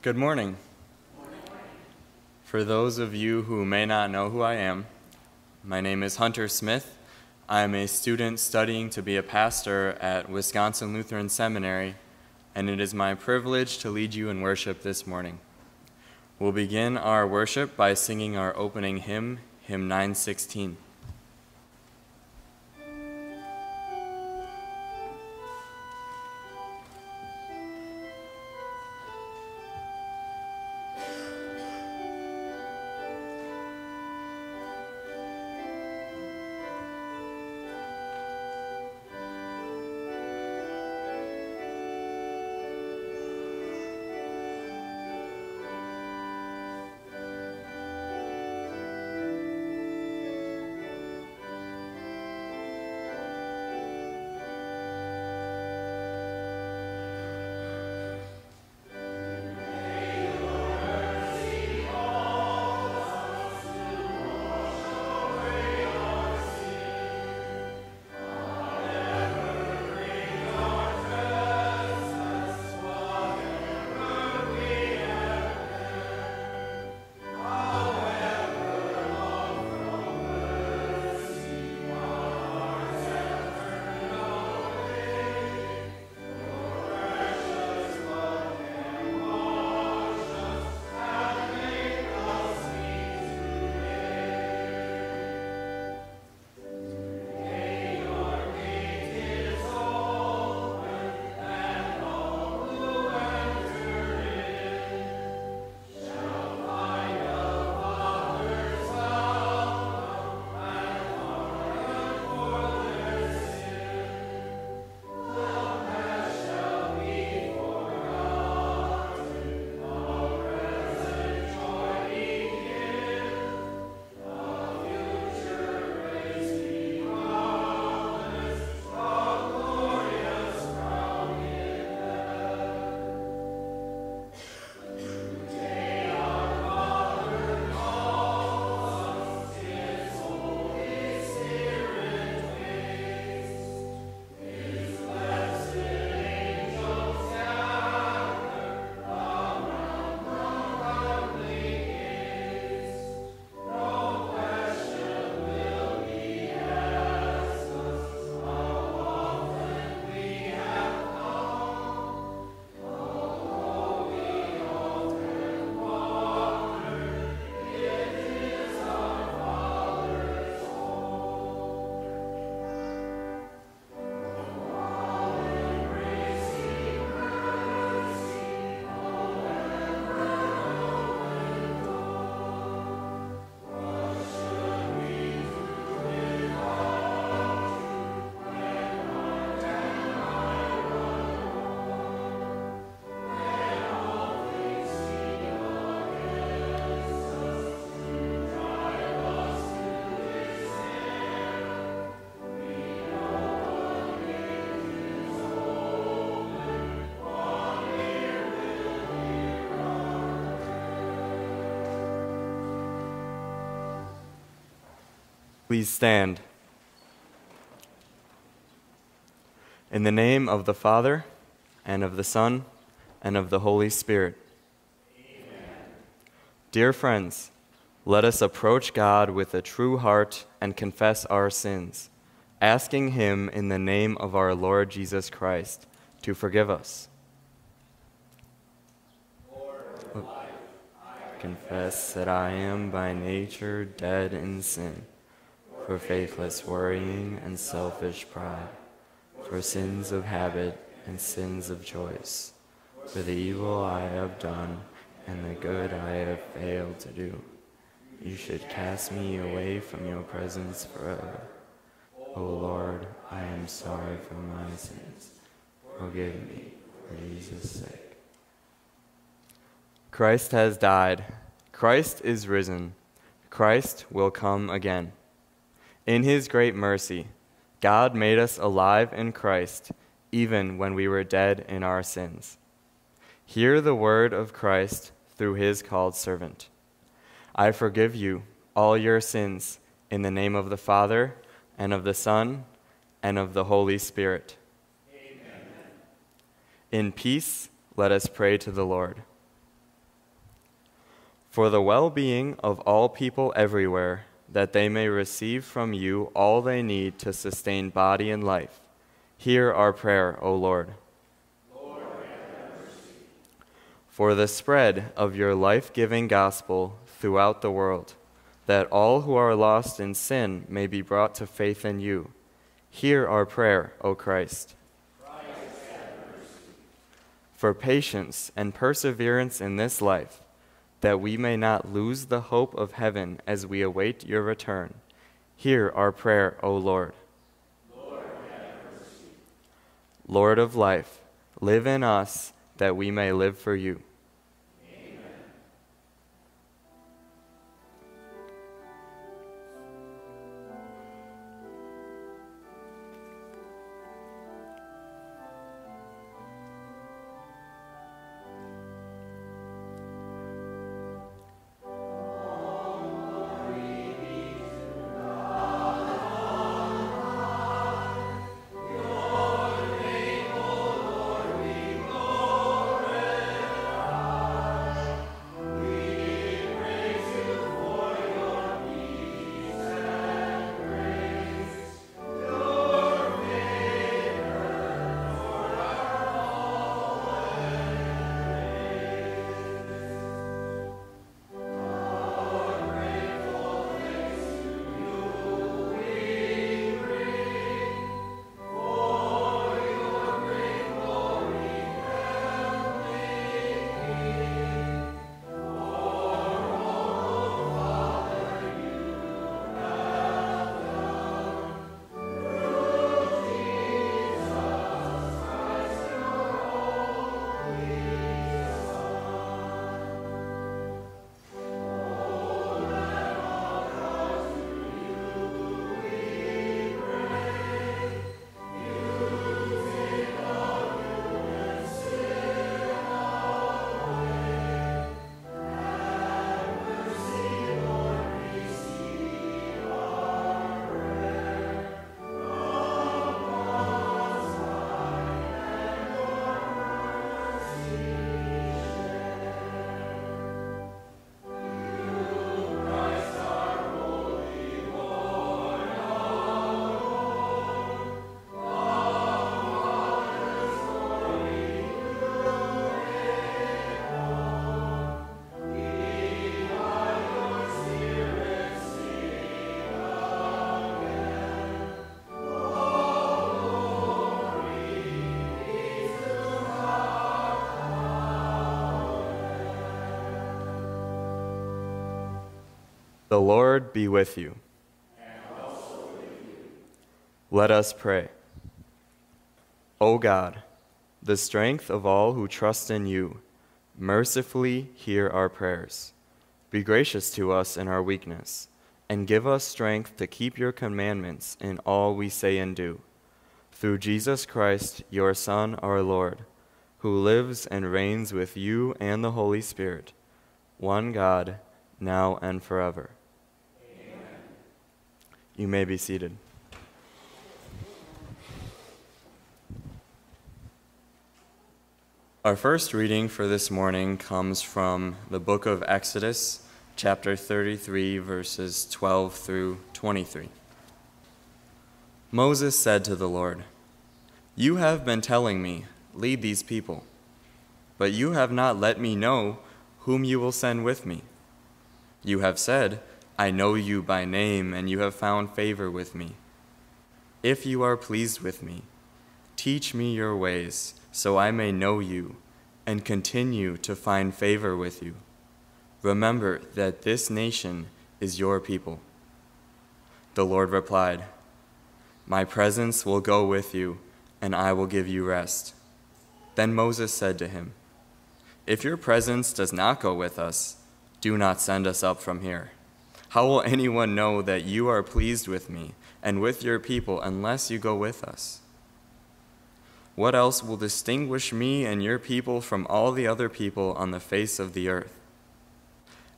Good morning. For those of you who may not know who I am, my name is Hunter Smith. I am a student studying to be a pastor at Wisconsin Lutheran Seminary, and it is my privilege to lead you in worship this morning. We'll begin our worship by singing our opening hymn, hymn 916. Please stand. In the name of the Father, and of the Son, and of the Holy Spirit. Amen. Dear friends, let us approach God with a true heart and confess our sins, asking Him in the name of our Lord Jesus Christ to forgive us. Lord, I confess that I am by nature dead in sin for faithless worrying and selfish pride, for sins of habit and sins of choice, for the evil I have done and the good I have failed to do. You should cast me away from your presence forever. O Lord, I am sorry for my sins. Forgive me for Jesus' sake. Christ has died. Christ is risen. Christ will come again. In his great mercy, God made us alive in Christ, even when we were dead in our sins. Hear the word of Christ through his called servant. I forgive you all your sins in the name of the Father, and of the Son, and of the Holy Spirit. Amen. In peace, let us pray to the Lord. for the well being of all people everywhere, that they may receive from you all they need to sustain body and life. Hear our prayer, O Lord. For the spread of your life giving gospel throughout the world, that all who are lost in sin may be brought to faith in you. Hear our prayer, O Christ. Christ for patience and perseverance in this life that we may not lose the hope of heaven as we await your return. Hear our prayer, O Lord. Lord, Lord of life, live in us that we may live for you. The Lord be with you. with you. Let us pray. O God, the strength of all who trust in you, mercifully hear our prayers. Be gracious to us in our weakness, and give us strength to keep your commandments in all we say and do. Through Jesus Christ, your Son, our Lord, who lives and reigns with you and the Holy Spirit, one God, now and forever. You may be seated. Our first reading for this morning comes from the book of Exodus, chapter 33, verses 12 through 23. Moses said to the Lord, You have been telling me, lead these people, but you have not let me know whom you will send with me. You have said, I know you by name, and you have found favor with me. If you are pleased with me, teach me your ways, so I may know you and continue to find favor with you. Remember that this nation is your people. The Lord replied, My presence will go with you, and I will give you rest. Then Moses said to him, If your presence does not go with us, do not send us up from here. How will anyone know that you are pleased with me and with your people unless you go with us? What else will distinguish me and your people from all the other people on the face of the earth?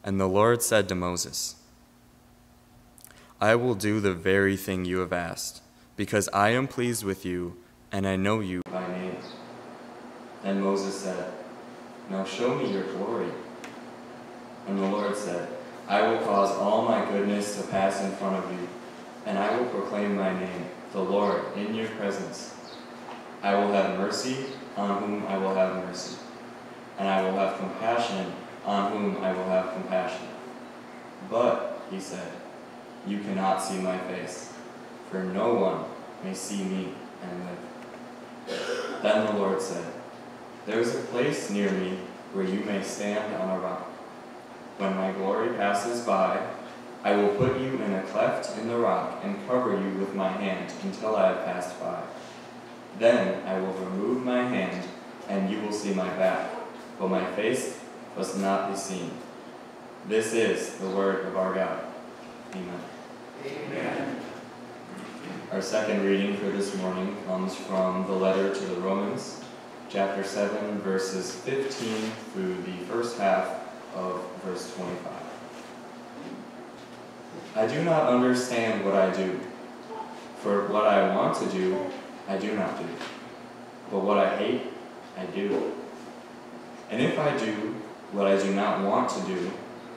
And the Lord said to Moses, I will do the very thing you have asked, because I am pleased with you and I know you by name. And Moses said, Now show me your glory. And the Lord said, I will cause all my goodness to pass in front of you, and I will proclaim my name, the Lord, in your presence. I will have mercy on whom I will have mercy, and I will have compassion on whom I will have compassion. But, he said, you cannot see my face, for no one may see me and live. Then the Lord said, There is a place near me where you may stand on a rock. When my glory passes by, I will put you in a cleft in the rock and cover you with my hand until I have passed by. Then I will remove my hand, and you will see my back, but my face must not be seen. This is the word of our God. Amen. Amen. Our second reading for this morning comes from the letter to the Romans, chapter 7, verses 15 through the first half of verse 25. I do not understand what I do, for what I want to do, I do not do. But what I hate, I do. And if I do what I do not want to do,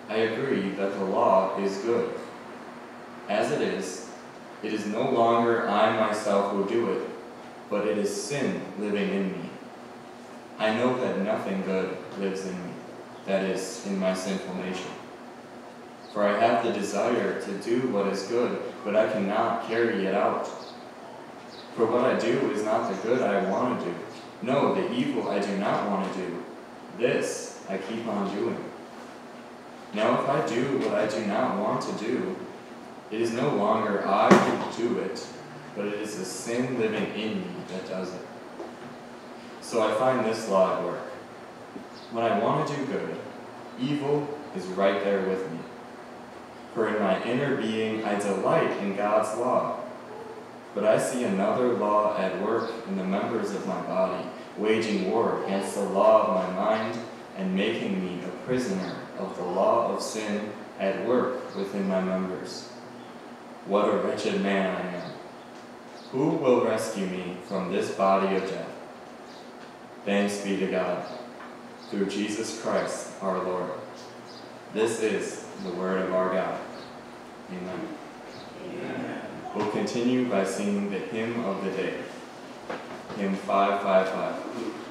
I agree that the law is good. As it is, it is no longer I myself who do it, but it is sin living in me. I know that nothing good lives in me, that is, in my sinful nature. For I have the desire to do what is good, but I cannot carry it out. For what I do is not the good I want to do. No, the evil I do not want to do. This I keep on doing. Now if I do what I do not want to do, it is no longer I who do it, but it is the sin living in me that does it. So I find this law at work. When I want to do good, evil is right there with me. For in my inner being I delight in God's law. But I see another law at work in the members of my body, waging war against the law of my mind and making me a prisoner of the law of sin at work within my members. What a wretched man I am! Who will rescue me from this body of death? Thanks be to God, through Jesus Christ our Lord. This is the word of our God. Amen. Amen. We'll continue by singing the hymn of the day, hymn 555.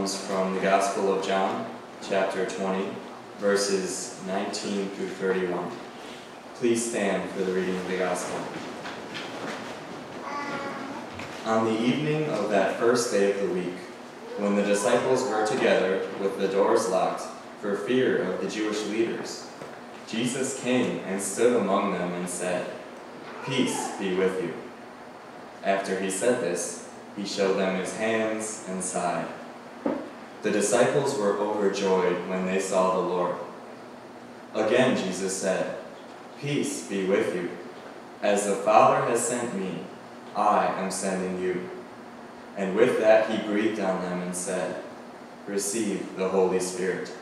Comes from the Gospel of John, chapter 20, verses 19 through 31. Please stand for the reading of the Gospel. On the evening of that first day of the week, when the disciples were together with the doors locked for fear of the Jewish leaders, Jesus came and stood among them and said, Peace be with you. After he said this, he showed them his hands and side. The disciples were overjoyed when they saw the Lord. Again, Jesus said, Peace be with you. As the Father has sent me, I am sending you. And with that, he breathed on them and said, Receive the Holy Spirit.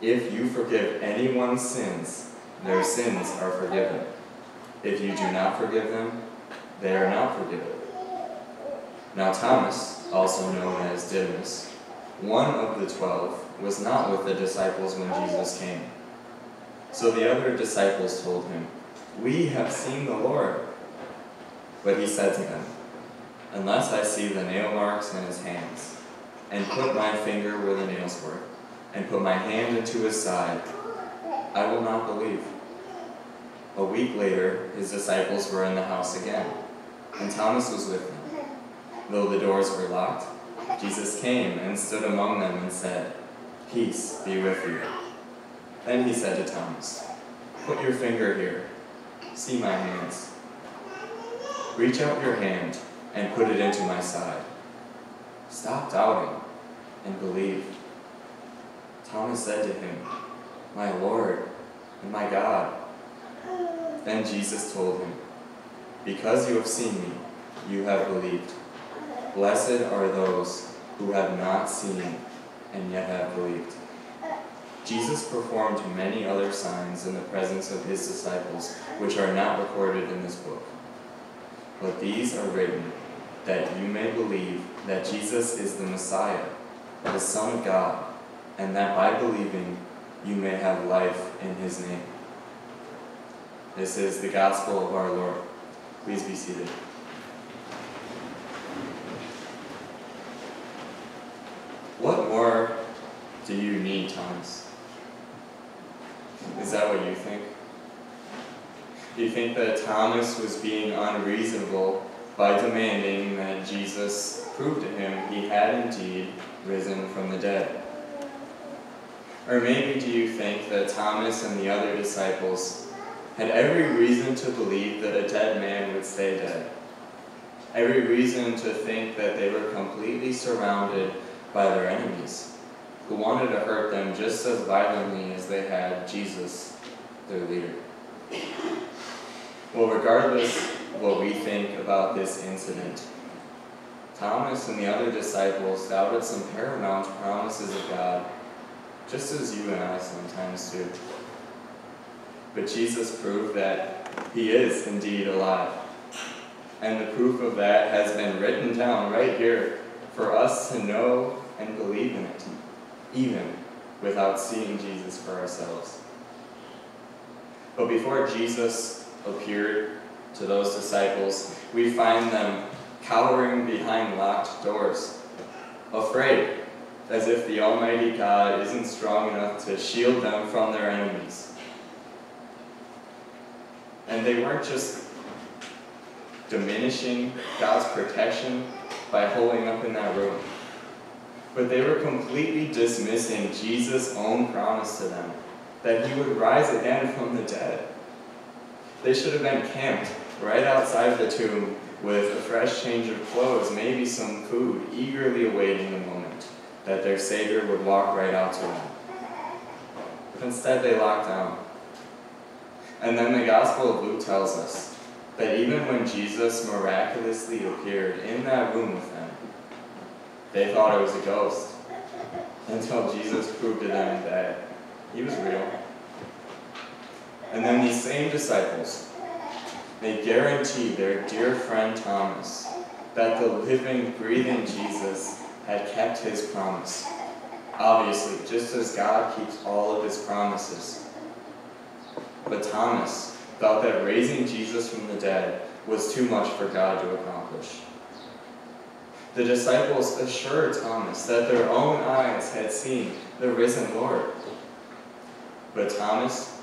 If you forgive anyone's sins, their sins are forgiven. If you do not forgive them, they are not forgiven. Now Thomas, also known as Didymus, one of the twelve, was not with the disciples when Jesus came. So the other disciples told him, We have seen the Lord. But he said to them, Unless I see the nail marks in his hands, and put my finger where the nails were, and put my hand into his side, I will not believe. A week later, his disciples were in the house again, and Thomas was with them. Though the doors were locked, Jesus came and stood among them and said, Peace be with you. Then he said to Thomas, Put your finger here. See my hands. Reach out your hand and put it into my side. Stop doubting and believe. Thomas said to him, My Lord and my God. Then Jesus told him, Because you have seen me, you have believed. Blessed are those who have not seen and yet have believed. Jesus performed many other signs in the presence of his disciples, which are not recorded in this book. But these are written that you may believe that Jesus is the Messiah, the Son of God, and that by believing you may have life in his name. This is the gospel of our Lord. Please be seated. What more do you need, Thomas? Is that what you think? Do you think that Thomas was being unreasonable by demanding that Jesus prove to him he had indeed risen from the dead? Or maybe do you think that Thomas and the other disciples had every reason to believe that a dead man would stay dead? Every reason to think that they were completely surrounded by their enemies, who wanted to hurt them just as violently as they had Jesus, their leader. Well, regardless of what we think about this incident, Thomas and the other disciples doubted some paramount promises of God, just as you and I sometimes do. But Jesus proved that he is indeed alive. And the proof of that has been written down right here for us to know and believe in it, even without seeing Jesus for ourselves. But before Jesus appeared to those disciples, we find them cowering behind locked doors, afraid, as if the Almighty God isn't strong enough to shield them from their enemies. And they weren't just diminishing God's protection by holding up in that room, but they were completely dismissing Jesus' own promise to them that he would rise again from the dead. They should have been camped right outside the tomb with a fresh change of clothes, maybe some food, eagerly awaiting the moment that their Savior would walk right out to them. But instead, they locked down. And then the Gospel of Luke tells us that even when Jesus miraculously appeared in that room with them, they thought it was a ghost until Jesus proved to them that he was real. And then these same disciples, they guaranteed their dear friend Thomas that the living, breathing Jesus had kept his promise. Obviously, just as God keeps all of his promises. But Thomas felt that raising Jesus from the dead was too much for God to accomplish. The disciples assured Thomas that their own eyes had seen the risen Lord. But Thomas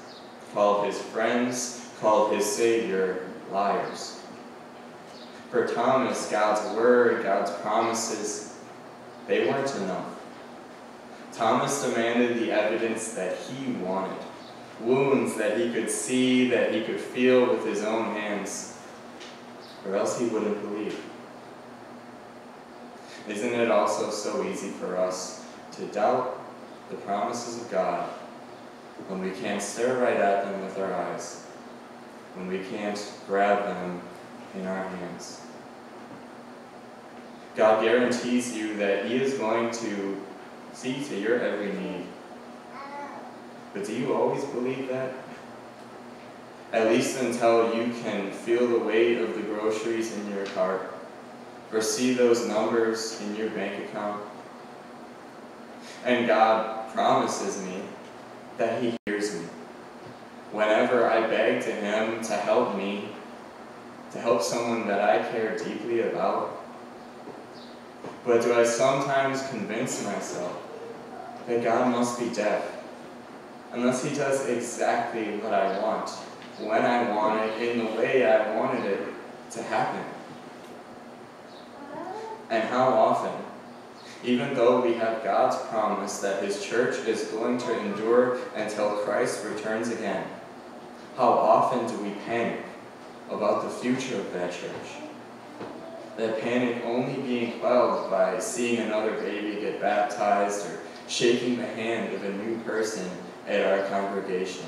called his friends, called his Savior, liars. For Thomas, God's word, God's promises, they weren't enough. Thomas demanded the evidence that he wanted wounds that he could see, that he could feel with his own hands, or else he wouldn't believe. Isn't it also so easy for us to doubt the promises of God when we can't stare right at them with our eyes, when we can't grab them in our hands? God guarantees you that He is going to see to your every need but do you always believe that? At least until you can feel the weight of the groceries in your cart or see those numbers in your bank account. And God promises me that He hears me. Whenever I beg to Him to help me, to help someone that I care deeply about. But do I sometimes convince myself that God must be deaf? unless he does exactly what I want, when I want it, in the way I wanted it to happen. And how often, even though we have God's promise that his church is going to endure until Christ returns again, how often do we panic about the future of that church? That panic only being quelled by seeing another baby get baptized or shaking the hand of a new person at our congregation.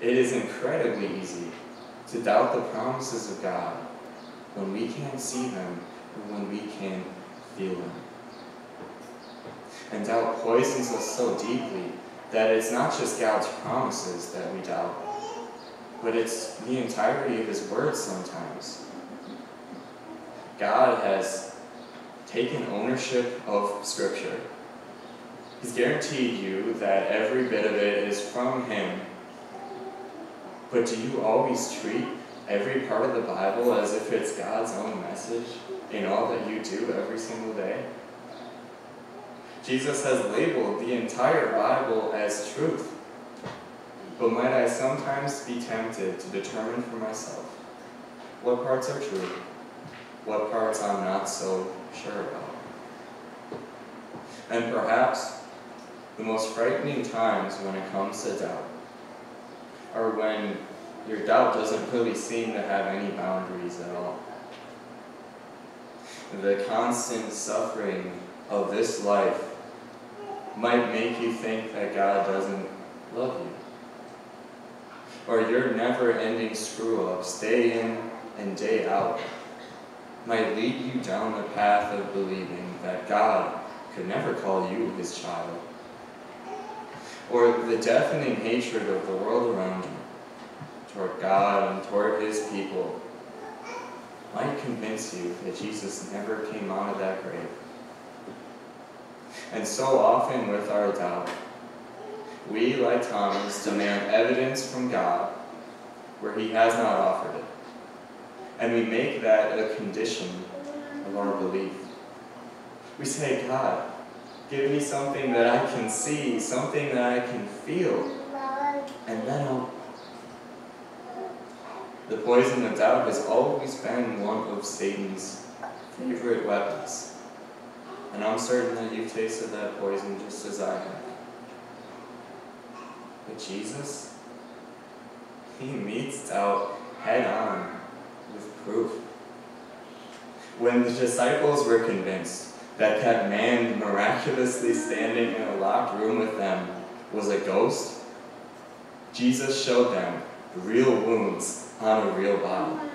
It is incredibly easy to doubt the promises of God when we can't see them when we can't feel them. And doubt poisons us so deeply that it's not just God's promises that we doubt, but it's the entirety of His Word sometimes. God has taken ownership of Scripture He's guaranteed you that every bit of it is from Him. But do you always treat every part of the Bible as if it's God's own message in all that you do every single day? Jesus has labeled the entire Bible as truth. But might I sometimes be tempted to determine for myself what parts are true, what parts I'm not so sure about? And perhaps the most frightening times when it comes to doubt are when your doubt doesn't really seem to have any boundaries at all. The constant suffering of this life might make you think that God doesn't love you. Or your never ending screw ups, day in and day out, might lead you down the path of believing that God could never call you his child or the deafening hatred of the world around you toward God and toward his people might convince you that Jesus never came out of that grave. And so often with our doubt, we, like Thomas, demand evidence from God where he has not offered it. And we make that a condition of our belief. We say, God, Give me something that I can see, something that I can feel. And then I'll. The poison of doubt has always been one of Satan's favorite weapons. And I'm certain that you've tasted that poison just as I have. But Jesus, he meets doubt head on with proof. When the disciples were convinced that that man miraculously standing in a locked room with them was a ghost, Jesus showed them real wounds on a real body.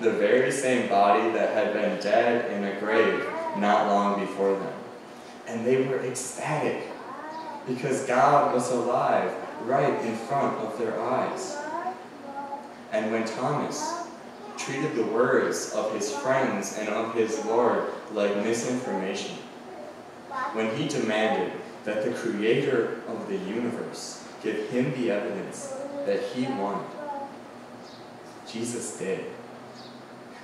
The very same body that had been dead in a grave not long before them. And they were ecstatic because God was alive right in front of their eyes. And when Thomas treated the words of his friends and of his Lord like misinformation. When he demanded that the creator of the universe give him the evidence that he wanted, Jesus did.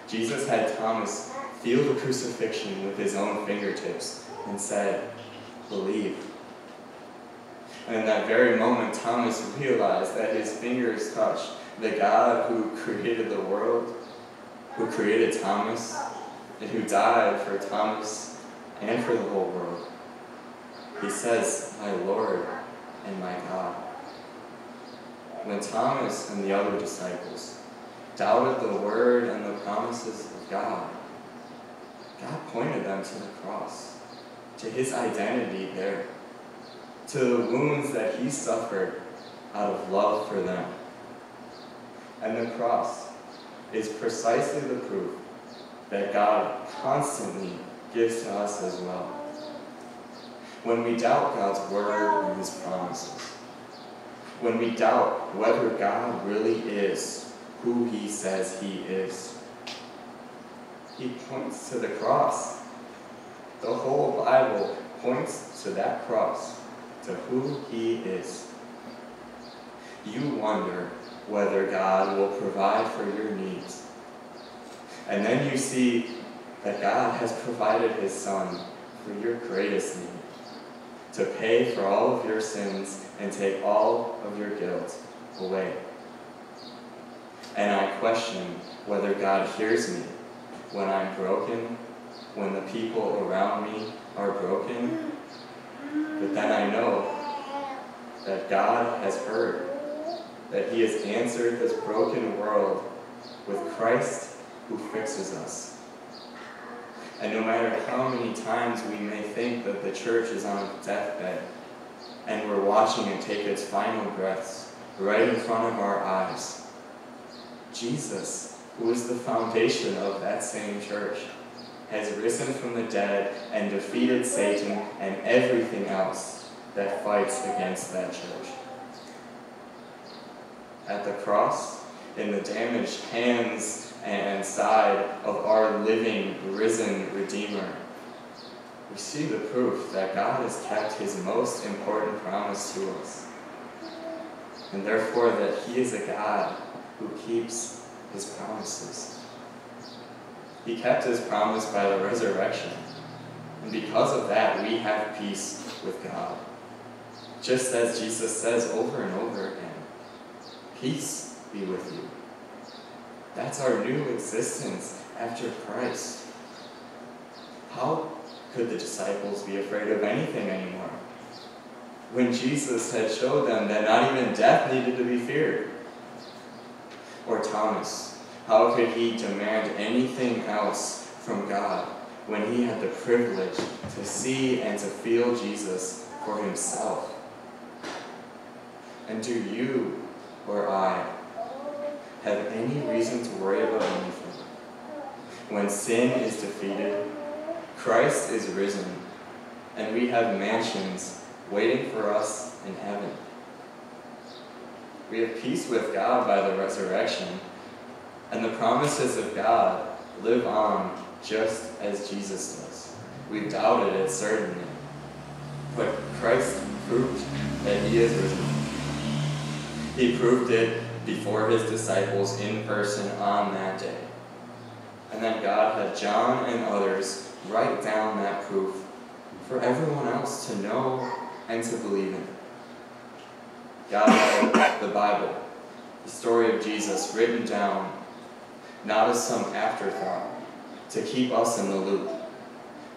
Jesus had Thomas feel the crucifixion with his own fingertips and said, Believe. And in that very moment, Thomas realized that his fingers touched the God who created the world, who created Thomas, and who died for Thomas and for the whole world. He says, My Lord and my God. When Thomas and the other disciples doubted the word and the promises of God, God pointed them to the cross, to his identity there, to the wounds that he suffered out of love for them. And the cross is precisely the proof that God constantly gives to us as well. When we doubt God's word and his promises, when we doubt whether God really is who he says he is, he points to the cross. The whole Bible points to that cross, to who he is. You wonder whether God will provide for your needs. And then you see that God has provided his Son for your greatest need to pay for all of your sins and take all of your guilt away. And I question whether God hears me when I'm broken, when the people around me are broken. But then I know that God has heard, that He has answered this broken world with Christ who fixes us. And no matter how many times we may think that the church is on its deathbed, and we're watching it take its final breaths right in front of our eyes, Jesus, who is the foundation of that same church, has risen from the dead and defeated Satan and everything else that fights against that church. At the cross, in the damaged hands and side of our living, risen Redeemer, we see the proof that God has kept his most important promise to us. And therefore that he is a God who keeps his promises. He kept his promise by the resurrection. And because of that, we have peace with God. Just as Jesus says over and over again, peace be with you. That's our new existence after Christ. How could the disciples be afraid of anything anymore? When Jesus had showed them that not even death needed to be feared. Or Thomas, how could he demand anything else from God when he had the privilege to see and to feel Jesus for himself? And do you or I have any reason to worry about anything? When sin is defeated, Christ is risen, and we have mansions waiting for us in heaven. We have peace with God by the resurrection, and the promises of God live on just as Jesus does. We've doubted it, certainly, but Christ proved that He is risen. He proved it before His disciples in person on that day. And then God had John and others write down that proof for everyone else to know and to believe in. God the Bible, the story of Jesus, written down not as some afterthought to keep us in the loop,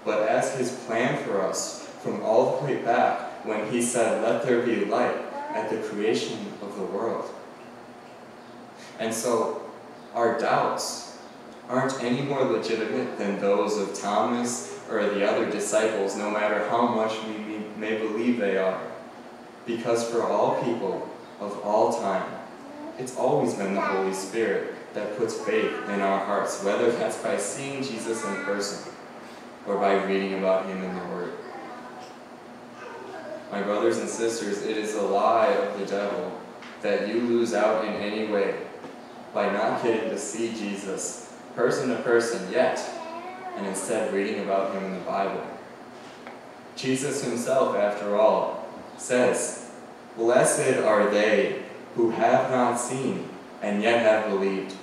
but as his plan for us from all the way back when he said, Let there be light at the creation of the world. And so our doubts aren't any more legitimate than those of Thomas or the other disciples, no matter how much we may believe they are. Because for all people of all time, it's always been the Holy Spirit that puts faith in our hearts, whether that's by seeing Jesus in person or by reading about him in the Word. My brothers and sisters, it is a lie of the devil that you lose out in any way by not getting to see Jesus person to person yet, and instead reading about him in the Bible. Jesus himself, after all, says, Blessed are they who have not seen and yet have believed.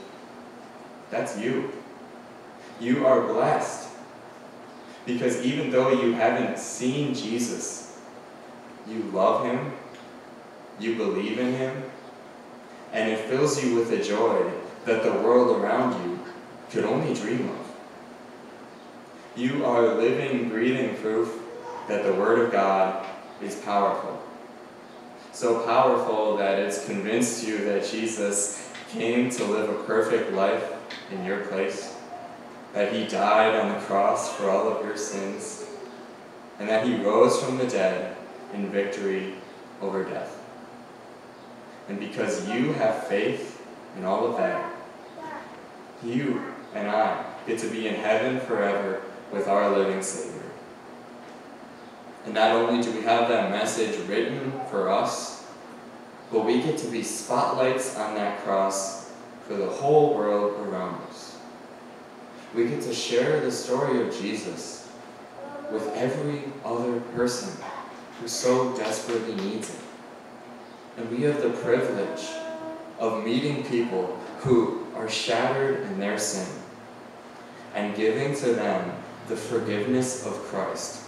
That's you. You are blessed. Because even though you haven't seen Jesus, you love him, you believe in him, and it fills you with a joy that the world around you could only dream of. You are living, breathing proof that the Word of God is powerful. So powerful that it's convinced you that Jesus came to live a perfect life in your place, that He died on the cross for all of your sins, and that He rose from the dead in victory over death. And because you have faith in all of that, you and I get to be in heaven forever with our living Savior. And not only do we have that message written for us, but we get to be spotlights on that cross for the whole world around us. We get to share the story of Jesus with every other person who so desperately needs it. And we have the privilege of meeting people who are shattered in their sin and giving to them the forgiveness of Christ.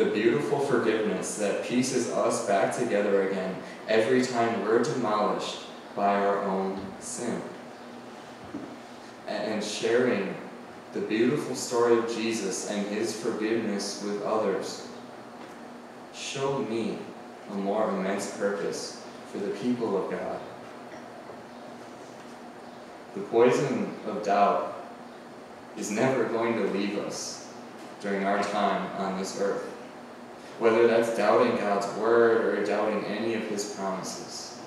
The beautiful forgiveness that pieces us back together again every time we're demolished by our own sin. And sharing the beautiful story of Jesus and his forgiveness with others Show me a more immense purpose for the people of God. The poison of doubt is never going to leave us during our time on this earth. Whether that's doubting God's word or doubting any of his promises.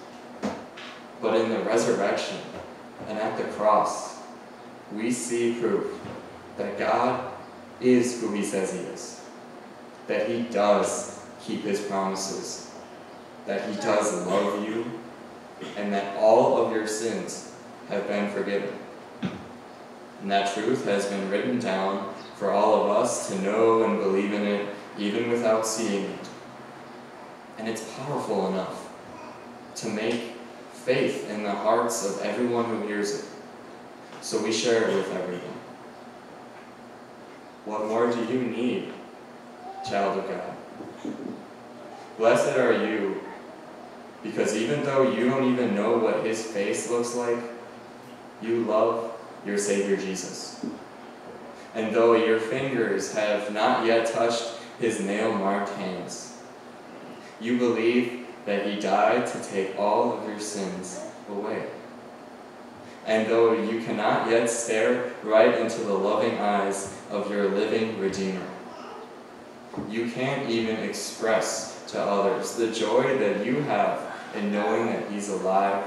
But in the resurrection and at the cross, we see proof that God is who he says he is. That he does keep his promises. That he does love you. And that all of your sins have been forgiven. And that truth has been written down for all of us to know and believe in it even without seeing it. And it's powerful enough to make faith in the hearts of everyone who hears it. So we share it with everyone. What more do you need, child of God? Blessed are you, because even though you don't even know what his face looks like, you love your Savior Jesus. And though your fingers have not yet touched his nail marked hands, you believe that he died to take all of your sins away. And though you cannot yet stare right into the loving eyes of your living Redeemer, you can't even express to others the joy that you have in knowing that he's alive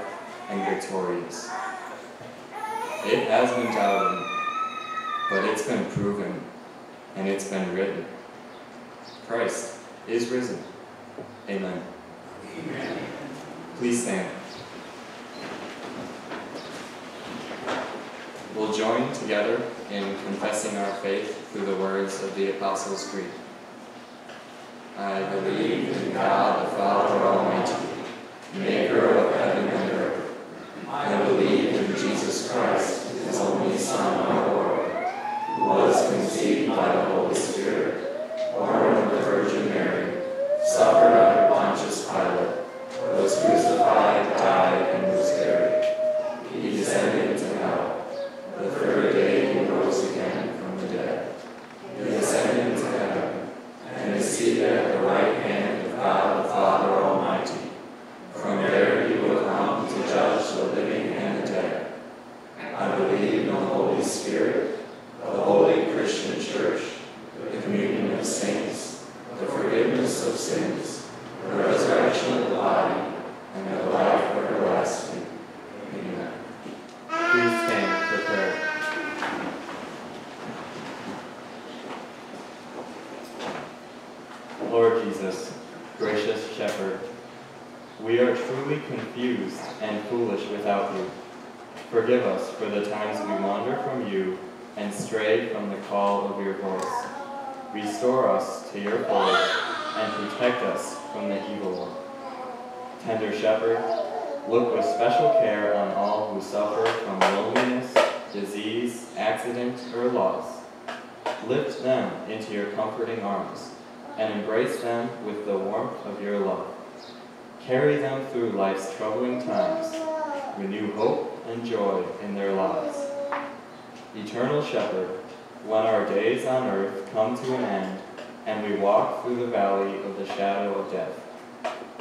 and victorious. It has been doubted, but it's been proven and it's been written. Christ is risen. Amen. Amen. Please stand. We'll join together in confessing our faith through the words of the Apostles' Creed. I believe in God the Father Almighty, maker of heaven and earth. I believe in Jesus Christ, his only Son, our Lord, who was conceived by the Holy Spirit,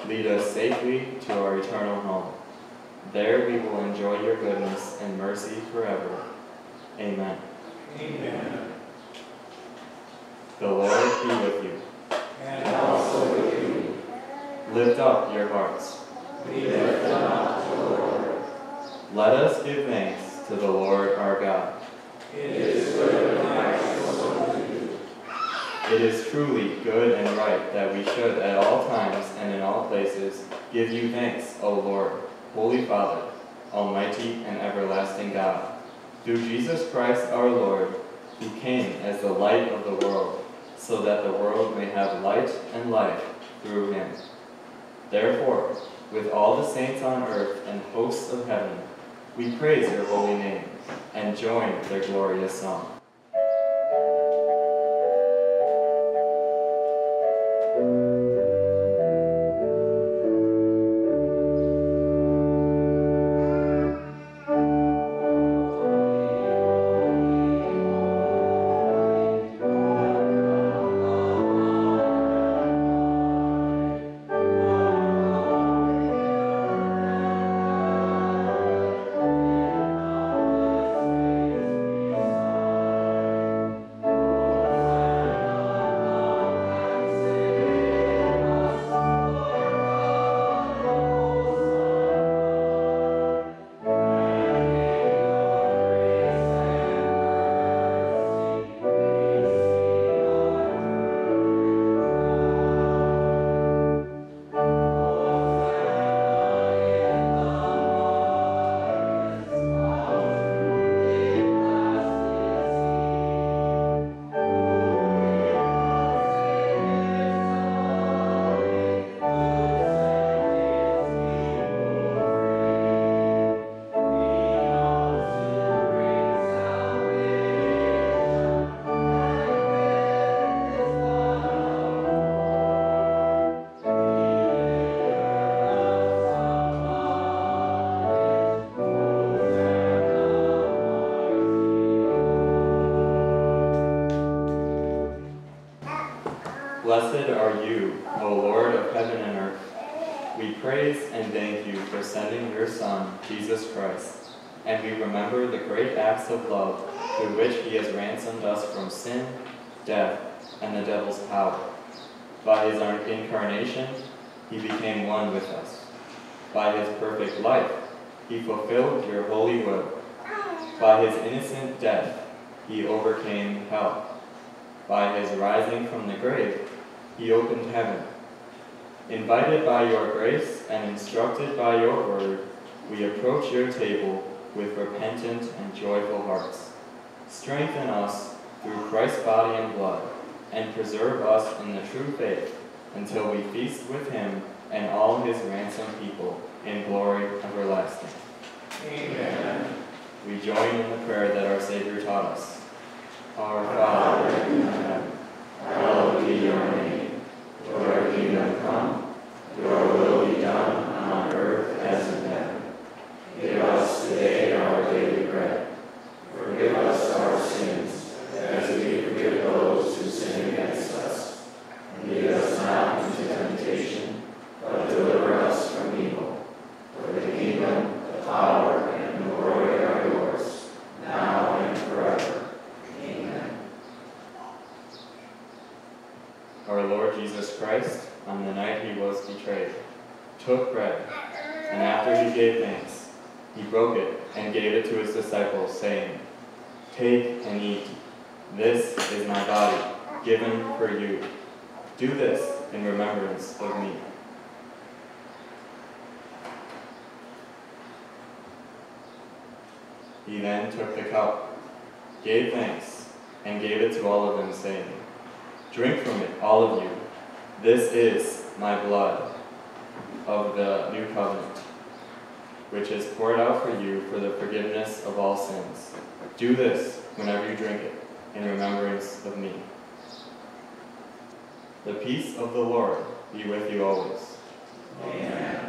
lead us safely to our eternal home. There we will enjoy your goodness and mercy forever. Amen. Amen. The Lord be with you. And also with you. Lift up your hearts. We lift them up to the Lord. Let us give thanks to the Lord our God. It is good and right so to do. It is truly good and right that we should at all times and in all places give you thanks, O Lord, Holy Father, Almighty and everlasting God, through Jesus Christ our Lord, who came as the light of the world, so that the world may have light and life through him. Therefore, with all the saints on earth and hosts of heaven, we praise your holy name and join their glorious song. Blessed he became one with us. By his perfect life, he fulfilled your holy will. By his innocent death, he overcame hell. By his rising from the grave, he opened heaven. Invited by your grace and instructed by your word, we approach your table with repentant and joyful hearts. Strengthen us through Christ's body and blood, and preserve us in the true faith until we feast with him and all his ransomed people in glory everlasting. Amen. We join in the prayer that our Savior taught us. Our Father in heaven, Hallowed be your name. Your kingdom come. Your will be done on earth as in heaven. Give us today our daily bread. Forgive us our sins, as we forgive those who sin against us. And lead us not into temptation, but deliver us from evil. For the kingdom, the power, and the glory are yours, now and forever. Amen. our Lord Jesus Christ, on the night he was betrayed, took bread, and after he gave thanks, he broke it and gave it to his disciples, saying, Take and eat. This is my body, given for you. Do this in remembrance of me. He then took the cup, gave thanks, and gave it all of them, saying, Drink from it, all of you. This is my blood of the new covenant, which is poured out for you for the forgiveness of all sins. Do this whenever you drink it, in remembrance of me. The peace of the Lord be with you always. Amen.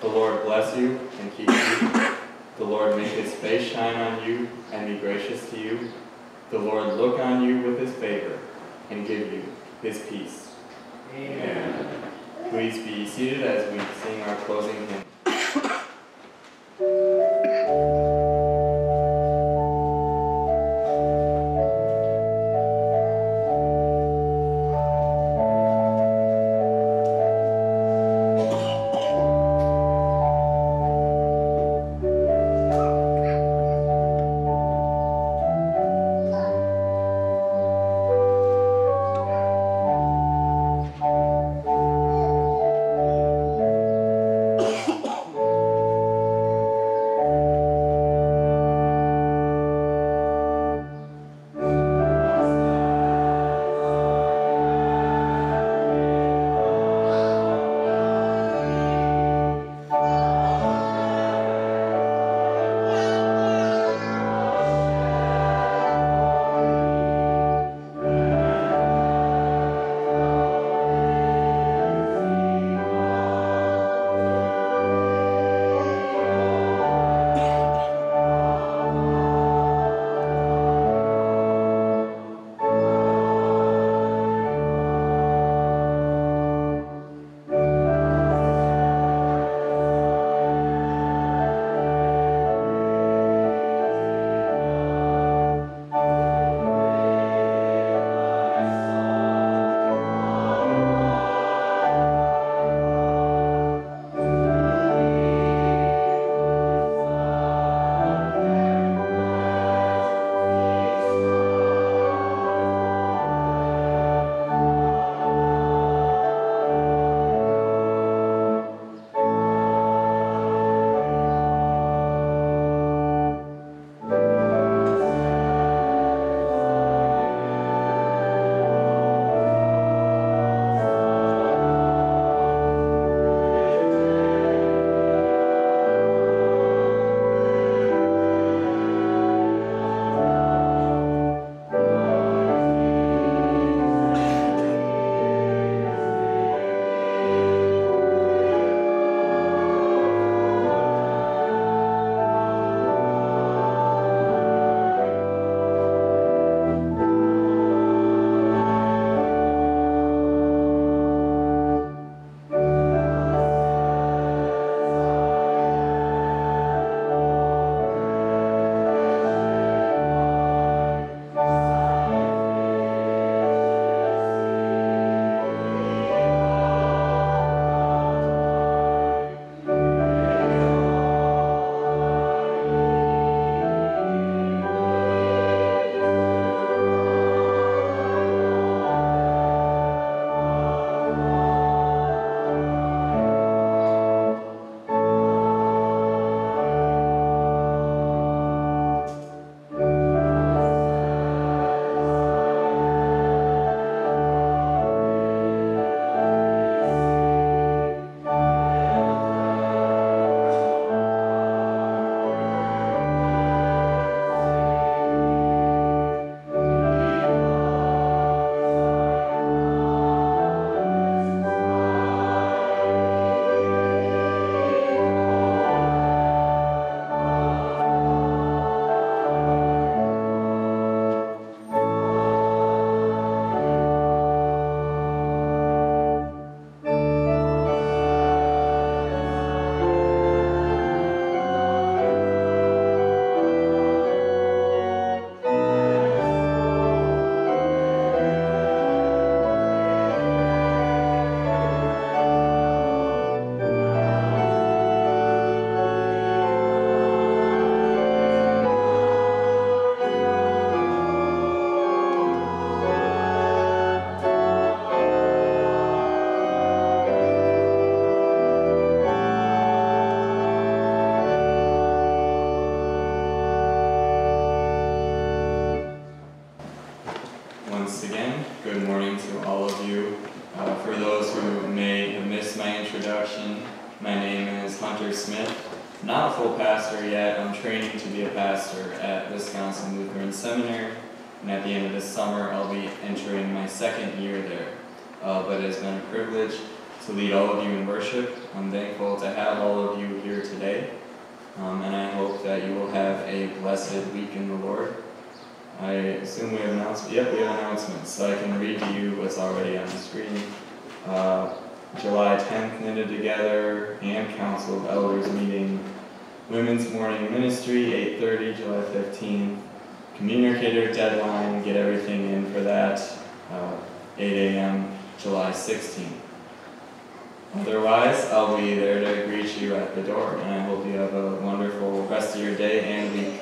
The Lord bless you and keep you. The Lord make his face shine on you and be gracious to you. The Lord look on you with his favor and give you his peace. Amen. Please be seated as we sing our closing hymn. Hunter Smith. Not a full pastor yet. I'm training to be a pastor at Wisconsin Lutheran Seminary, and at the end of this summer, I'll be entering my second year there. Uh, but it has been a privilege to lead all of you in worship. I'm thankful to have all of you here today, um, and I hope that you will have a blessed week in the Lord. I assume we have announcements. Yep, we have announcements. So I can read to you what's already on the screen. Uh, July 10th, Knitted Together and Council of Elders meeting. Women's Morning Ministry, 8:30, July 15th. Communicator deadline, get everything in for that. Uh, 8 a.m. July 16th. Otherwise, I'll be there to greet you at the door, and I hope you have a wonderful rest of your day and week.